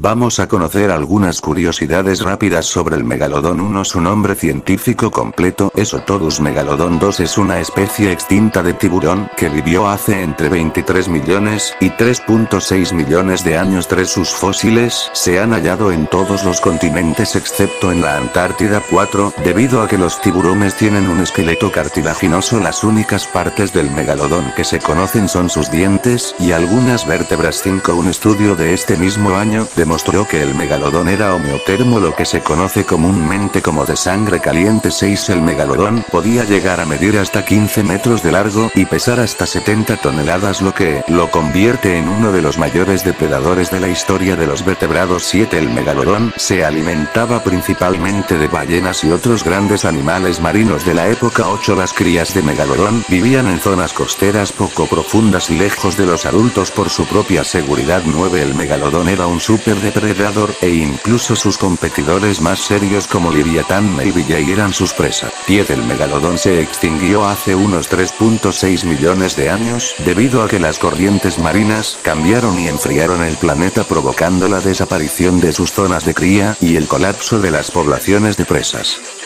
Vamos a conocer algunas curiosidades rápidas sobre el Megalodón 1. Su nombre científico completo es Otodus megalodon 2 es una especie extinta de tiburón que vivió hace entre 23 millones y 3.6 millones de años. Tres sus fósiles se han hallado en todos los continentes excepto en la Antártida 4, debido a que los tiburones tienen un esqueleto cartilaginoso. Las únicas partes del megalodón que se conocen son sus dientes y algunas vértebras 5. Un estudio de este mismo año demostró que el megalodón era homeotermo lo que se conoce comúnmente como de sangre caliente. 6 El megalodón podía llegar a medir hasta 15 metros de largo y pesar hasta 70 toneladas lo que lo convierte en uno de los mayores depredadores de la historia de los vertebrados. 7 El megalodón se alimentaba principalmente de ballenas y otros grandes animales marinos de la época. 8 Las crías de megalodón vivían en zonas costeras poco profundas y lejos de los adultos por su propia seguridad. 9 El megalodón era un super depredador e incluso sus competidores más serios como Leviathan Jay eran sus presas. 10 El megalodón se extinguió hace unos 3.6 millones de años, debido a que las corrientes marinas cambiaron y enfriaron el planeta provocando la desaparición de sus zonas de cría y el colapso de las poblaciones de presas.